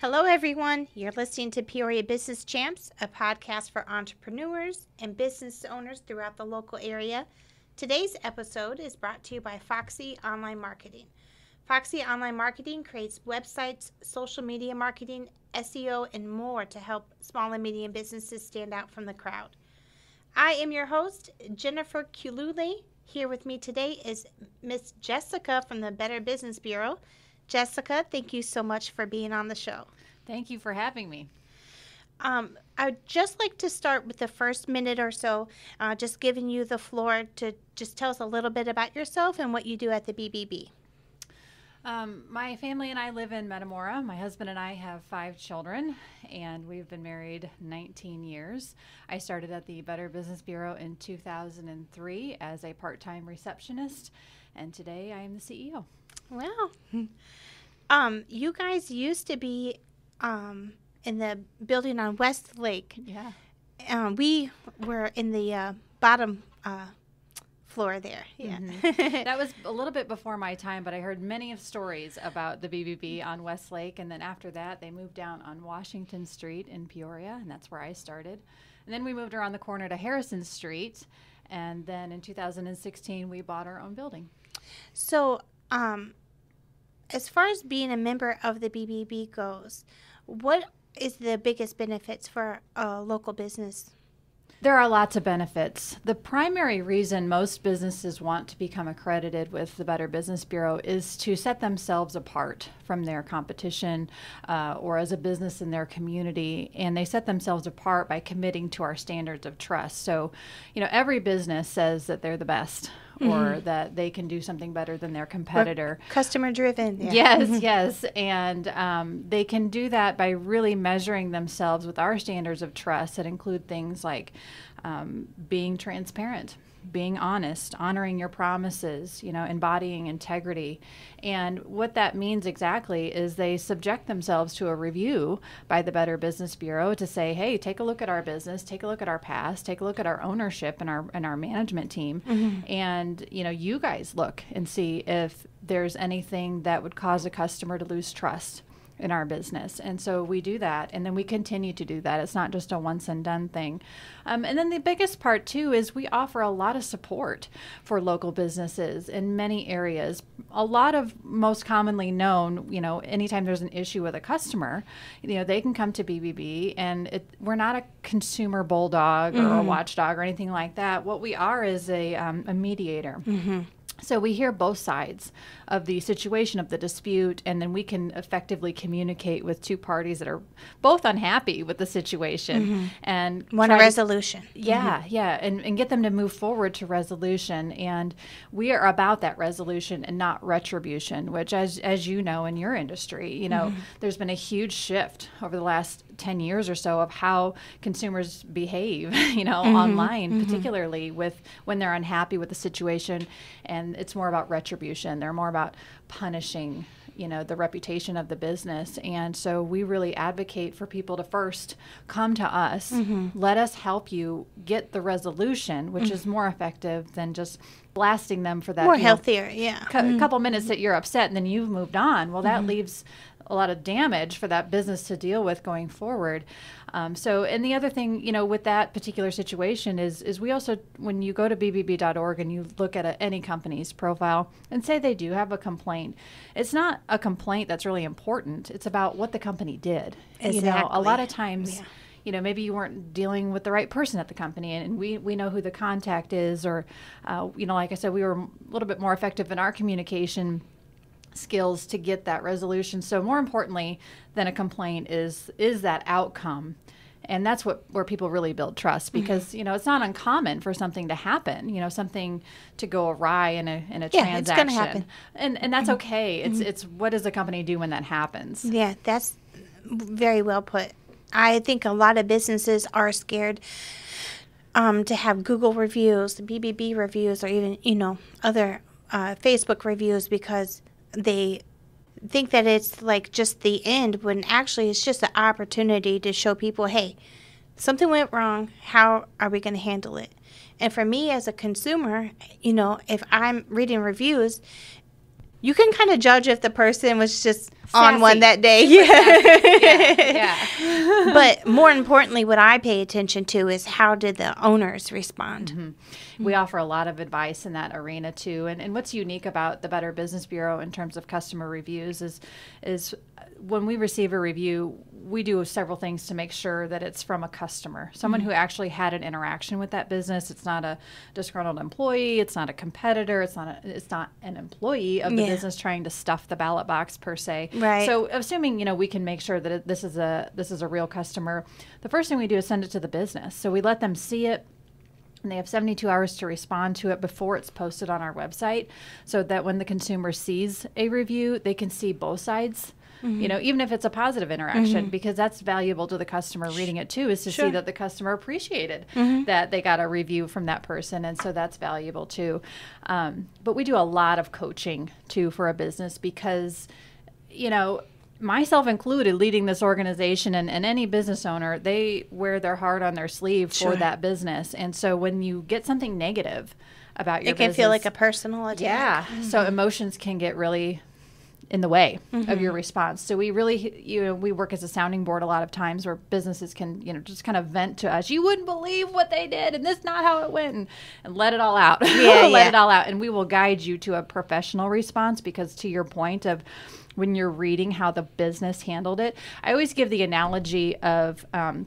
Hello, everyone. You're listening to Peoria Business Champs, a podcast for entrepreneurs and business owners throughout the local area. Today's episode is brought to you by Foxy Online Marketing. Foxy Online Marketing creates websites, social media marketing, SEO, and more to help small and medium businesses stand out from the crowd. I am your host, Jennifer Kyulule. Here with me today is Miss Jessica from the Better Business Bureau. Jessica, thank you so much for being on the show. Thank you for having me. Um, I'd just like to start with the first minute or so, uh, just giving you the floor to just tell us a little bit about yourself and what you do at the BBB. Um, my family and I live in Metamora. My husband and I have five children, and we've been married 19 years. I started at the Better Business Bureau in 2003 as a part time receptionist, and today I am the CEO. Wow. Um, you guys used to be um, in the building on West Lake. Yeah. Um, we were in the uh, bottom uh, floor there. Yeah. Mm-hmm. that was a little bit before my time, but I heard many of stories about the BBB on West Lake, and then after that, they moved down on Washington Street in Peoria, and that's where I started. And then we moved around the corner to Harrison Street, and then in 2016, we bought our own building. So, um, as far as being a member of the BBB goes, what is the biggest benefits for a local business? There are lots of benefits. The primary reason most businesses want to become accredited with the Better Business Bureau is to set themselves apart from their competition uh, or as a business in their community. And they set themselves apart by committing to our standards of trust. So, you know, every business says that they're the best mm-hmm. or that they can do something better than their competitor. customer driven. Yeah. Yes, yes. And um, they can do that by really measuring themselves with our standards of trust that include things like um, being transparent being honest, honoring your promises, you know, embodying integrity. And what that means exactly is they subject themselves to a review by the Better Business Bureau to say, "Hey, take a look at our business, take a look at our past, take a look at our ownership and our and our management team, mm-hmm. and you know, you guys look and see if there's anything that would cause a customer to lose trust." In our business. And so we do that, and then we continue to do that. It's not just a once and done thing. Um, and then the biggest part, too, is we offer a lot of support for local businesses in many areas. A lot of most commonly known, you know, anytime there's an issue with a customer, you know, they can come to BBB, and it, we're not a consumer bulldog mm-hmm. or a mm-hmm. watchdog or anything like that. What we are is a, um, a mediator. Mm-hmm. So we hear both sides of the situation of the dispute, and then we can effectively communicate with two parties that are both unhappy with the situation mm-hmm. and want a resolution. Yeah, mm-hmm. yeah, and, and get them to move forward to resolution. And we are about that resolution and not retribution, which, as as you know in your industry, you know, mm-hmm. there's been a huge shift over the last 10 years or so of how consumers behave, you know, mm-hmm, online, mm-hmm. particularly with when they're unhappy with the situation. And it's more about retribution. They're more about punishing you know the reputation of the business and so we really advocate for people to first come to us mm-hmm. let us help you get the resolution which mm-hmm. is more effective than just blasting them for that more healthier know, yeah cu- mm-hmm. couple minutes that you're upset and then you've moved on well that mm-hmm. leaves a lot of damage for that business to deal with going forward. Um, so, and the other thing, you know, with that particular situation is, is we also, when you go to bbb.org and you look at a, any company's profile and say they do have a complaint, it's not a complaint that's really important. It's about what the company did. Exactly. You know, a lot of times. Yeah you know maybe you weren't dealing with the right person at the company and, and we, we know who the contact is or uh, you know like i said we were a little bit more effective in our communication skills to get that resolution. So more importantly than a complaint is is that outcome. And that's what where people really build trust mm-hmm. because mm-hmm. you know it's not uncommon for something to happen, you know, something to go awry in a in a yeah, transaction. It's gonna happen. And and that's mm-hmm. okay. It's mm-hmm. it's what does the company do when that happens? Yeah, that's very well put. I think a lot of businesses are scared um, to have Google reviews, BBB reviews, or even you know other uh, Facebook reviews because they think that it's like just the end when actually it's just an opportunity to show people, hey, something went wrong. How are we going to handle it? And for me as a consumer, you know, if I'm reading reviews, you can kind of judge if the person was just on one that day. Yeah. yeah. but more importantly, what I pay attention to is how did the owners respond? Mm-hmm. We offer a lot of advice in that arena too. And, and what's unique about the Better Business Bureau in terms of customer reviews is is when we receive a review, we do several things to make sure that it's from a customer, someone mm-hmm. who actually had an interaction with that business. It's not a disgruntled employee. It's not a competitor. It's not a, it's not an employee of the Yeah. business trying to stuff the ballot box per se. Right. So assuming you know we can make sure that it, this is a this is a real customer, the first thing we do is send it to the business. So we let them see it. And they have 72 hours to respond to it before it's posted on our website so that when the consumer sees a review, they can see both sides. You know, mm-hmm. even if it's a positive interaction, mm-hmm. because that's valuable to the customer reading it too, is to Sure. see that the customer appreciated mm-hmm. that they got a review from that person. And so that's valuable too. Um, but we do a lot of coaching too for a business because, you know, myself included leading this organization and, and any business owner they wear their heart on their sleeve Sure. for that business and so when you get something negative about your business, It can feel like a personal attack. yeah so emotions can get really in the way of Mm-hmm. your response so we really you know we work as a sounding board a lot of times where businesses can you know just kind of vent to us you wouldn't believe what they did and this is not how it went and, and let it all out Yeah, let yeah. it all out and we will guide you to a professional response because to your point of when you're reading how the business handled it i always give the analogy of um,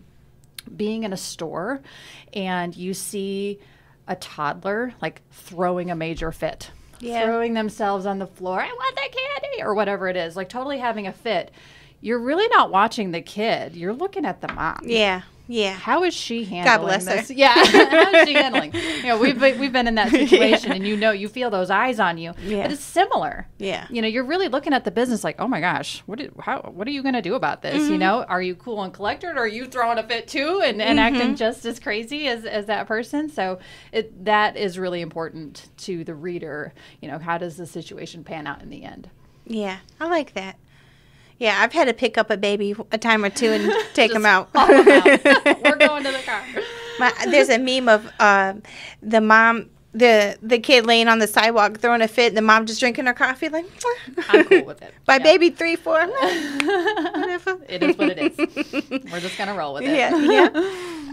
being in a store and you see a toddler like throwing a major fit Yeah. throwing themselves on the floor i want that candy or whatever it is like totally having a fit you're really not watching the kid you're looking at the mom Yeah. Yeah. how is she handling God bless her. Yeah, how is she handling? You know, we've been, we've been in that situation, and you know, you feel those eyes on you. Yeah. But it's similar. Yeah. You know, you're really looking at the business like, oh my gosh, what did, how what are you going to do about this? Mm-hmm. You know, are you cool and collected, or are you throwing a fit too and, and Mm-hmm. acting just as crazy as, as that person? So it that is really important to the reader. You know, how does the situation pan out in the end? Yeah. I like that. Yeah, I've had to pick up a baby a time or two and take them out. Out. We're going to the car. My, there's a meme of uh, the mom, the the kid laying on the sidewalk throwing a fit, and the mom just drinking her coffee like. I'm cool with it. My Yeah. baby three, four. Whatever. It is what it is. We're just gonna roll with it. Yeah, yeah.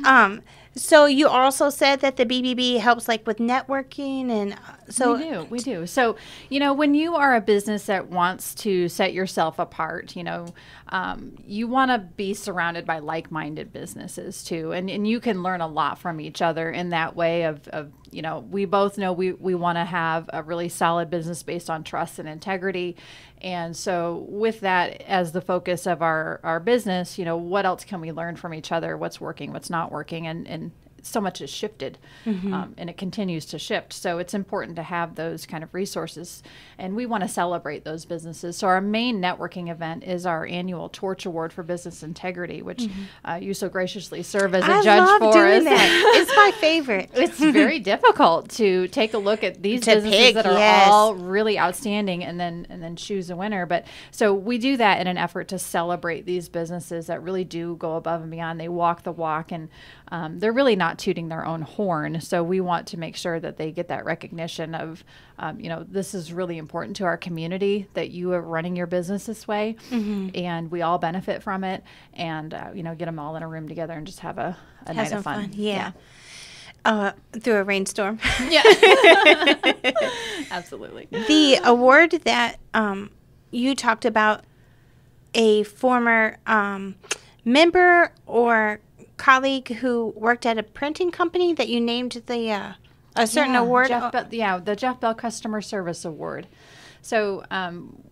Um. So you also said that the BBB helps like with networking, and uh, so we do, we do. So, you know, when you are a business that wants to set yourself apart, you know, um, you want to be surrounded by like-minded businesses too, and and you can learn a lot from each other in that way. Of, of you know, we both know we we want to have a really solid business based on trust and integrity, and so with that as the focus of our our business, you know, what else can we learn from each other? What's working? What's not working? And and so much has shifted um, and it continues to shift. So it's important to have those kind of resources. And we want to celebrate those businesses. So our main networking event is our annual Torch Award for Business Integrity, which uh, you so graciously serve as a I judge love for doing us. that. it's my favorite. It's very difficult to take a look at these To businesses pick, that are yes. all really outstanding and then and then choose a winner. But so we do that in an effort to celebrate these businesses that really do go above and beyond. They walk the walk and um, they're really not tooting their own horn. So we want to make sure that they get that recognition of, um, you know, this is really important to our community that you are running your business this way, Mm-hmm. and we all benefit from it. And uh, you know, get them all in a room together and just have a, a Have night of fun. fun. Yeah. Uh, through a rainstorm. Yeah. Absolutely. the award that um, you talked about a former um, member or colleague who worked at a printing company that you named the uh, a certain Yeah, award. Jeff Bell, yeah, the Jeff Bell Customer Service Award. So um,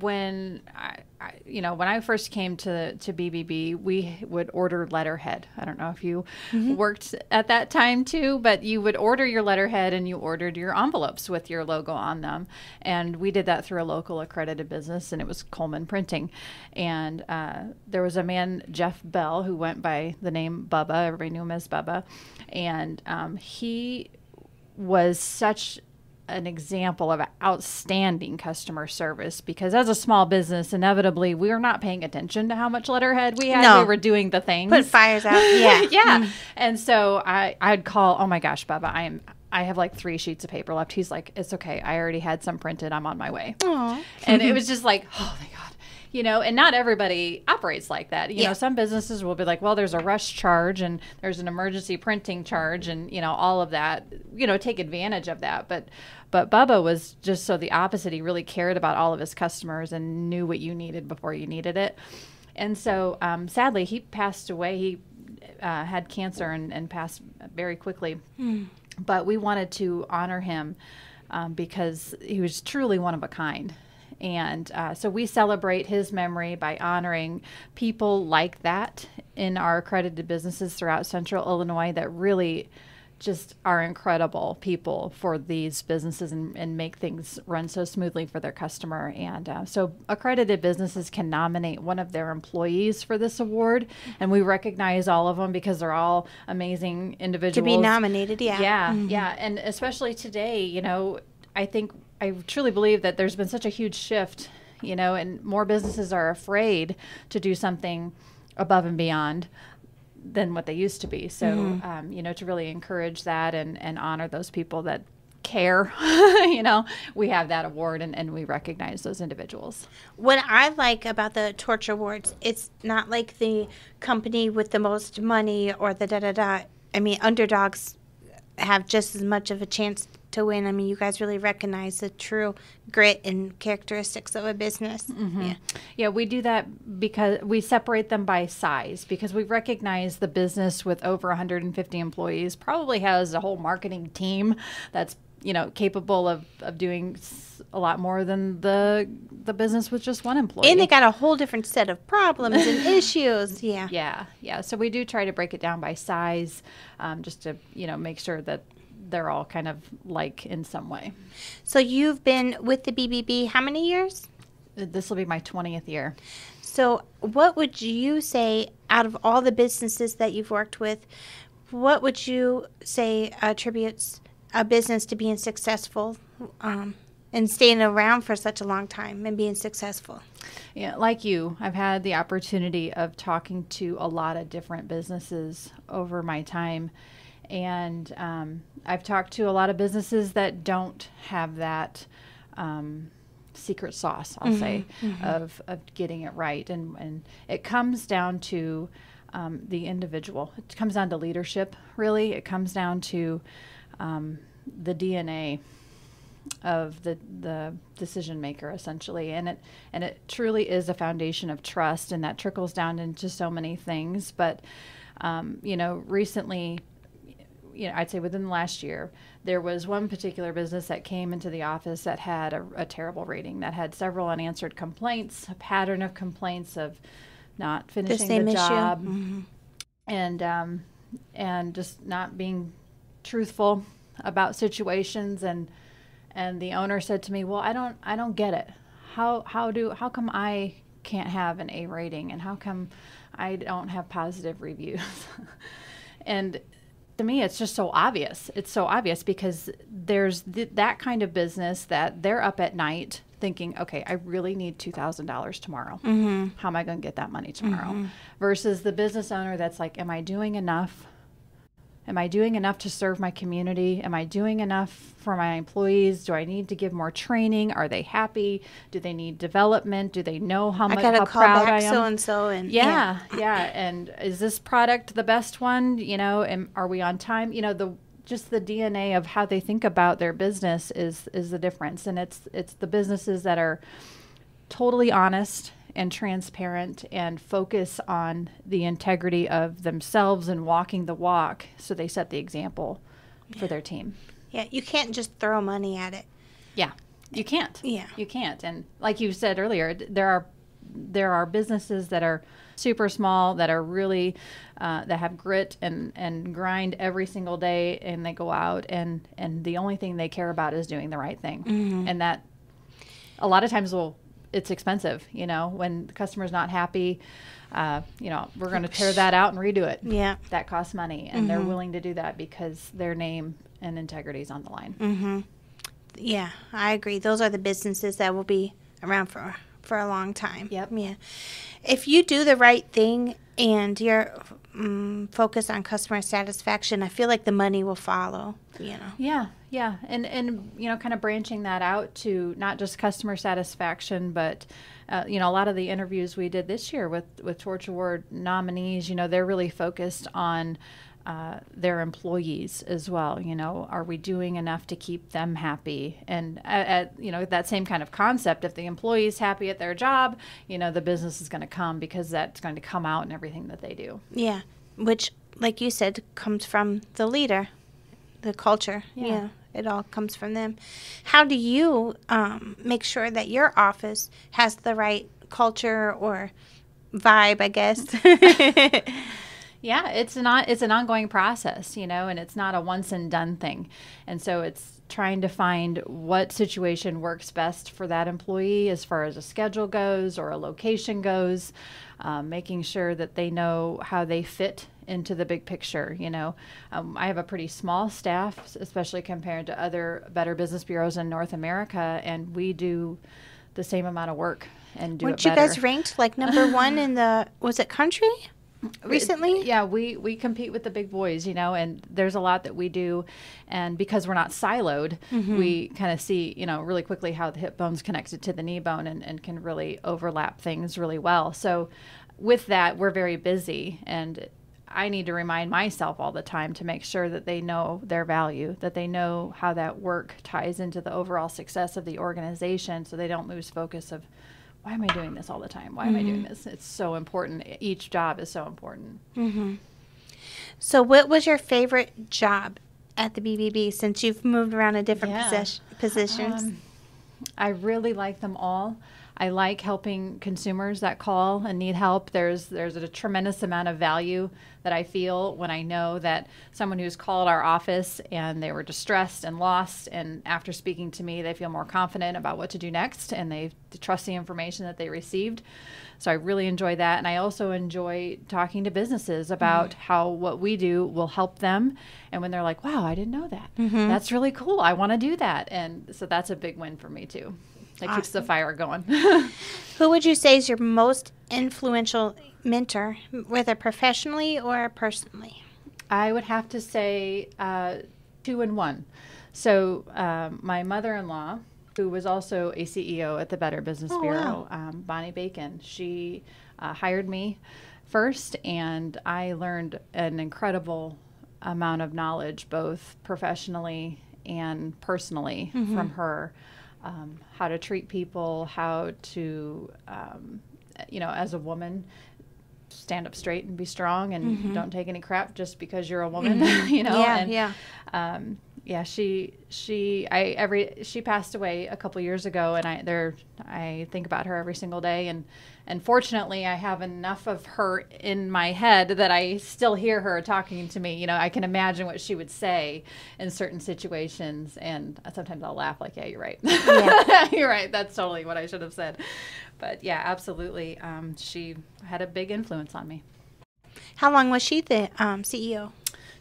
when I, I, you know, when I first came to to BBB, we would order letterhead. I don't know if you Mm-hmm. worked at that time too, but you would order your letterhead and you ordered your envelopes with your logo on them. And we did that through a local accredited business, and it was Coleman Printing. And uh, there was a man, Jeff Bell, who went by the name Bubba. Everybody knew him as Bubba, and um, he was such an example of outstanding customer service because as a small business inevitably we were not paying attention to how much letterhead we had No. we were doing the things Put fires out. Yeah. yeah mm. and so i i'd call oh my gosh Bubba, i am I have like three sheets of paper left. He's like, it's okay. I already had some printed. I'm on my way. Aw. And it was just like, oh my God. You know, and not everybody operates like that. You Yeah. know, some businesses will be like, well, there's a rush charge and there's an emergency printing charge and, you know, all of that, you know, take advantage of that. But, but Bubba was just so the opposite. He really cared about all of his customers and knew what you needed before you needed it. And so, um, sadly, he passed away. He uh, had cancer and, and passed very quickly. But we wanted to honor him um, because he was truly one of a kind. And uh, so we celebrate his memory by honoring people like that in our accredited businesses throughout central Illinois that really just are incredible people for these businesses and, and make things run so smoothly for their customer. And uh, so accredited businesses can nominate one of their employees for this award. And we recognize all of them because they're all amazing individuals. To be nominated, yeah. Yeah, yeah, and especially today, you know, I think I truly believe that there's been such a huge shift, you know, and more businesses are afraid to do something above and beyond than what they used to be. So, um, you know, to really encourage that and and honor those people that care, you know, we have that award and, and we recognize those individuals. What I like about the Torch Awards, it's not like the company with the most money or the da da da. I mean, underdogs have just as much of a chance to win. I mean, you guys really recognize the true grit and characteristics of a business. Yeah. Yeah, we do that because we separate them by size because we recognize the business with over 150 employees probably has a whole marketing team that's you know capable of, of doing a lot more than the the business with just one employee. And they got a whole different set of problems and issues. Yeah. yeah, yeah. So we do try to break it down by size, um, just to you know make sure that they're all kind of like in some way. So you've been with the BBB how many years? This will be my 20th year. So, what would you say out of all the businesses that you've worked with, what would you say attributes a business to being successful um, and staying around for such a long time and being successful? Yeah, like you, I've had the opportunity of talking to a lot of different businesses over my time. And um, I've talked to a lot of businesses that don't have that um, secret sauce, I'll say, of, of getting it right. And, and it comes down to um, the individual, it comes down to leadership, really. It comes down to um, the DNA of the the decision maker essentially and it and it truly is a foundation of trust and that trickles down into so many things but um, you know recently you know i'd say within the last year there was one particular business that came into the office that had a, a terrible rating that had several unanswered complaints a pattern of complaints of not finishing the issue? job. Mhm. and um, and just not being truthful about situations. And and the owner said to me well i don't i don't get it. How how do how come i can't have an a rating? And how come i don't have positive reviews? And to me it's just so obvious. It's so obvious because there's th- that kind of business that they're up at night thinking okay i really need $2000 tomorrow. Mm-hmm. How am i going to get that money tomorrow? Mm-hmm. Versus the business owner that's like am i doing enough Am I doing enough to serve my community? Am I doing enough for my employees? Do I need to give more training? Are they happy? Do they need development? Do they know how I much gotta how call proud I back am? so and so, and yeah, yeah. And is this product the best one? You know, and are we on time? You know, the just the DNA of how they think about their business is is the difference. And it's it's the businesses that are totally honest and transparent and focus on the integrity of themselves and walking the walk so they set the example for their team. yeah. You can't just throw money at it. Yeah. You can't. Yeah. You can't. And like you said earlier, there are there are businesses that are super small that are really uh, that have grit and and grind every single day and they go out and and the only thing they care about is doing the right thing and that a lot of times will it's expensive you know when the customer's not happy uh, you know we're going to tear that out and redo it Yeah. that costs money and they're willing to do that because their name and integrity is on the line Yeah, I agree. Those are the businesses that will be around for for a long time. Yep. Yeah. If you do the right thing and you're mm, focus on customer satisfaction, I feel like the money will follow. You know. Yeah, yeah, and and you know, kind of branching that out to not just customer satisfaction, but uh, you know, a lot of the interviews we did this year with with Torch Award nominees, you know, they're really focused on. Uh, their employees as well. You know, are we doing enough to keep them happy? And at, at, you know that same kind of concept, if the employee is happy at their job, you know the business is going to come because that's going to come out in everything that they do. Yeah, which, like you said, comes from the leader, the culture. Yeah. yeah it all comes from them. How do you um, make sure that your office has the right culture or vibe? I guess. yeah, it's not. It's an ongoing process, you know, and it's not a once and done thing. And so it's trying to find what situation works best for that employee as far as a schedule goes or a location goes, um, making sure that they know how they fit into the big picture. You know, um, I have a pretty small staff, especially compared to other better business bureaus in North America, and we do the same amount of work and do Weren't you guys ranked like number one in the was it country? recently yeah we we compete with the big boys you know and there's a lot that we do and because we're not siloed mm-hmm. we kind of see you know really quickly how the hip bone's connected to the knee bone and, and can really overlap things really well so with that we're very busy and I need to remind myself all the time to make sure that they know their value, that they know how that work ties into the overall success of the organization so they don't lose focus of why am I doing this all the time? Why mm-hmm. am I doing mm-hmm. this? It's so important. Each job is so important. Mm-hmm. So, what was your favorite job at the BBB since you've moved around in different yeah. positions? Um, I really like them all. I like helping consumers that call and need help. There's there's a tremendous amount of value that I feel when I know that someone who's called our office and they were distressed and lost, and after speaking to me, they feel more confident about what to do next, and they trust the information that they received. So I really enjoy that, and I also enjoy talking to businesses about mm-hmm. how what we do will help them. And when they're like, "Wow, I didn't know that. Mm-hmm. That's really cool. I want to do that," and so that's a big win for me too. That awesome. keeps the fire going. Who would you say is your most influential mentor, whether professionally or personally? I would have to say uh, two and one. So, um, my mother in law, who was also a CEO at the Better Business oh, Bureau, wow. um, Bonnie Bacon, she uh, hired me first, and I learned an incredible amount of knowledge, both professionally and personally, mm-hmm. from her um, how to treat people, how to, um, you know, as a woman, stand up straight and be strong and mm-hmm. don't take any crap just because you're a woman, mm-hmm. you know? Yeah, and, yeah. Um, yeah, she she I every she passed away a couple years ago, and I there I think about her every single day, and and fortunately I have enough of her in my head that I still hear her talking to me. You know, I can imagine what she would say in certain situations, and sometimes I'll laugh like, yeah, you're right, yeah. you're right, that's totally what I should have said. But yeah, absolutely, um, she had a big influence on me. How long was she the um, CEO?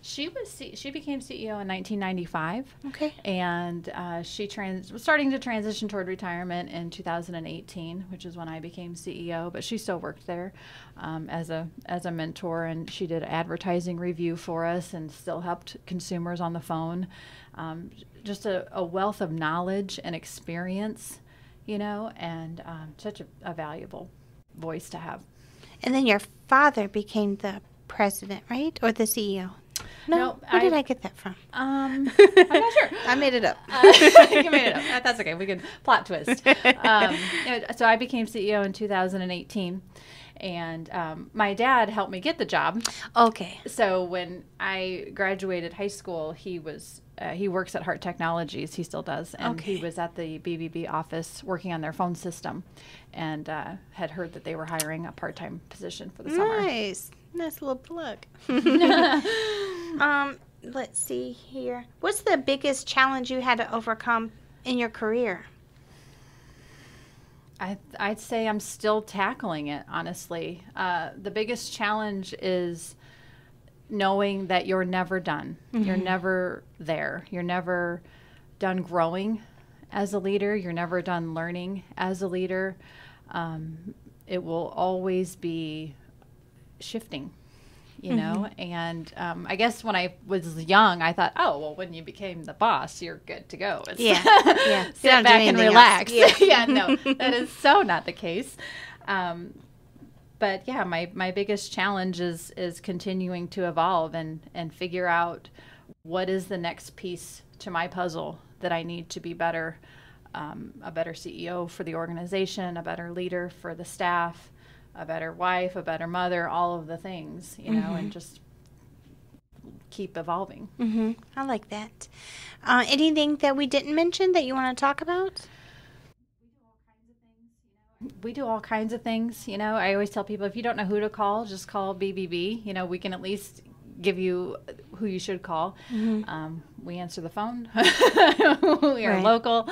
She was C- she became CEO in 1995. Okay. And uh, she trans was starting to transition toward retirement in 2018, which is when I became CEO. But she still worked there um, as a as a mentor, and she did advertising review for us, and still helped consumers on the phone. Um, just a, a, wealth of knowledge and experience, you know, and um, such a, a valuable voice to have. And then your father became the president, right, or the CEO? No, no where I, did I get that from? Um, I'm not sure. I made it up. Uh, you made it up. That's okay. We can plot twist. Um, so I became CEO in 2018 and um, my dad helped me get the job. Okay. So when I graduated high school, he was uh, he works at Heart Technologies. He still does, and okay. he was at the BBB office working on their phone system, and uh, had heard that they were hiring a part time position for the summer. Nice, nice little plug. um, let's see here. What's the biggest challenge you had to overcome in your career? I, I'd say I'm still tackling it, honestly. Uh, the biggest challenge is knowing that you're never done. Mm-hmm. You're never there. You're never done growing as a leader. You're never done learning as a leader. Um, it will always be shifting you know? And um, i guess when i was young i thought oh well when you became the boss you're good to go. It's Yeah, yeah. Sit back and relax. Yeah. yeah no that is so not the case. Um, but yeah my, my biggest challenge is is continuing to evolve and and figure out what is the next piece to my puzzle that i need to be better um, a better ceo for the organization a better leader for the staff a better wife a better mother all of the things you know and just keep evolving hmm I like that. Uh, anything that we didn't mention that you want to talk about? we do all kinds of things. You know, I always tell people if you don't know who to call, just call BBB. You know, we can at least give you who you should call. Um, we answer the phone. we are Right. local.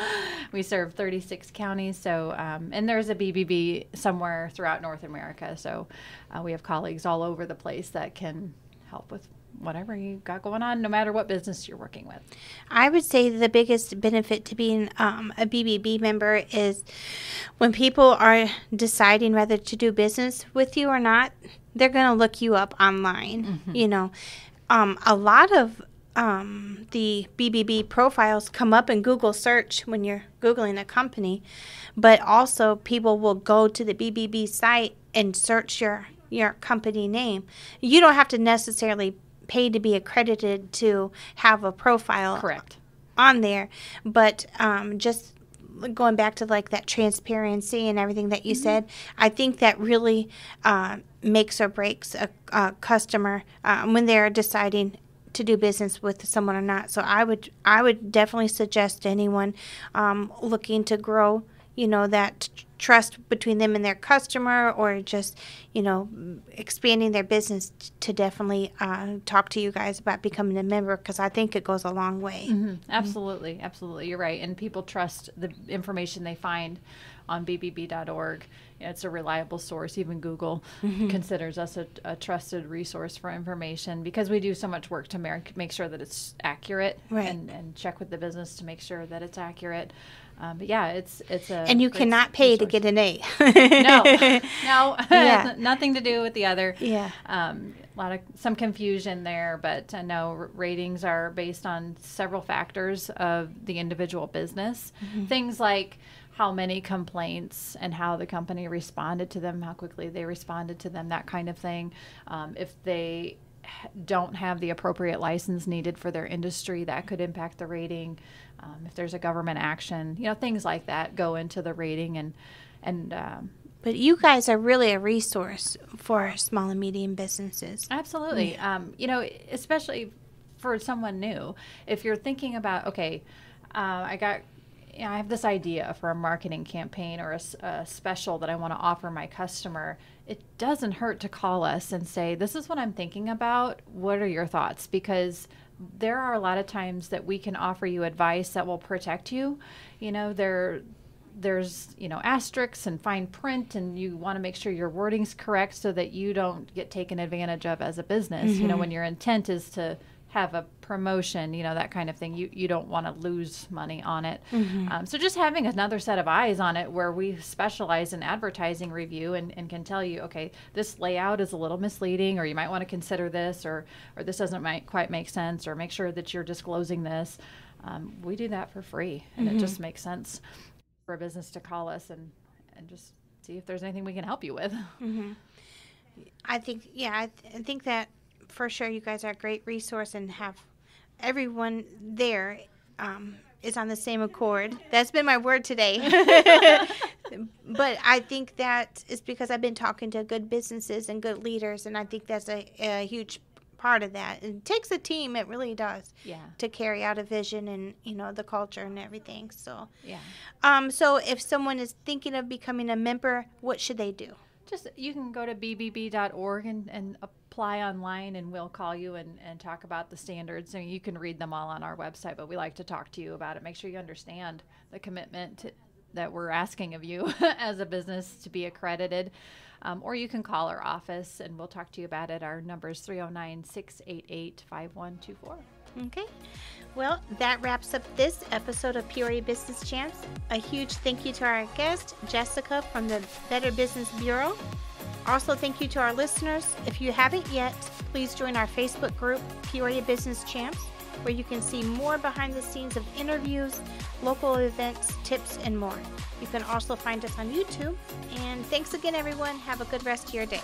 We serve 36 counties. So, um, and there's a BBB somewhere throughout North America. So, uh, we have colleagues all over the place that can help with whatever you got going on, no matter what business you're working with. I would say the biggest benefit to being um, a BBB member is when people are deciding whether to do business with you or not, they're going to look you up online. You know, um, a lot of um, the BBB profiles come up in Google search when you're Googling a company, but also people will go to the BBB site and search your your company name. You don't have to necessarily pay to be accredited to have a profile Correct. on there, but um, just going back to like that transparency and everything that you said, I think that really uh, makes or breaks a, a customer um, when they're deciding to do business with someone or not. So I would I would definitely suggest to anyone um, looking to grow, you know, that trust between them and their customer, or just you know expanding their business t- to definitely uh, talk to you guys about becoming a member because I think it goes a long way. Mhm. Absolutely, absolutely. You're right. And people trust the information they find on bbb.org. It's a reliable source. Even Google considers us a, a trusted resource for information because we do so much work to make, make sure that it's accurate Right. and, and check with the business to make sure that it's accurate. Um, but yeah, it's it's a And you cannot pay to get an A. no, no, Yeah. nothing to do with the other. Yeah. Um, a lot of some confusion there, but I know r- ratings are based on several factors of the individual business. Things like how many complaints and how the company responded to them, how quickly they responded to them, that kind of thing. Um, if they don't have the appropriate license needed for their industry, that could impact the rating. Um, if there's a government action, you know, things like that go into the rating and and um, But you guys are really a resource for small and medium businesses. Absolutely. Um, you know, especially for someone new, if you're thinking about, okay, uh, I got, you know, I have this idea for a marketing campaign or a special that I want to offer my customer. It doesn't hurt to call us and say, this is what I'm thinking about. What are your thoughts? Because there are a lot of times that we can offer you advice that will protect you. You know, there there's you know asterisks and fine print and you want to make sure your wording's correct so that you don't get taken advantage of as a business you know mm-hmm. when your intent is to have a promotion you know that kind of thing you you don't want to lose money on it. Um, so just having another set of eyes on it where we specialize in advertising review and, and can tell you okay this layout is a little misleading or you might want to consider this or or this doesn't might quite make sense or make sure that you're disclosing this um, we do that for free and it just makes sense for a business to call us and and just see if there's anything we can help you with. I think, yeah, I, th- I think that for sure you guys are a great resource and have everyone there um, is on the same accord. That's been my word today. but I think that is because I've been talking to good businesses and good leaders, and I think that's a, a huge part of that. It takes a team, it really does, Yeah. to carry out a vision and you know the culture and everything. So, Yeah. um, so if someone is thinking of becoming a member, what should they do? Just you can go to bbb.org and, and apply online and we'll call you and, and talk about the standards. And you can read them all on our website, but we like to talk to you about it. Make sure you understand the commitment to, that we're asking of you as a business to be accredited. Um, or you can call our office and we'll talk to you about it. Our number is 309 688 5124. Okay. Well, that wraps up this episode of Peoria Business Champs. A huge thank you to our guest, Jessica from the Better Business Bureau. Also, thank you to our listeners. If you haven't yet, please join our Facebook group, Peoria Business Champs, where you can see more behind the scenes of interviews, local events, tips, and more. You can also find us on YouTube. And thanks again, everyone. Have a good rest of your day.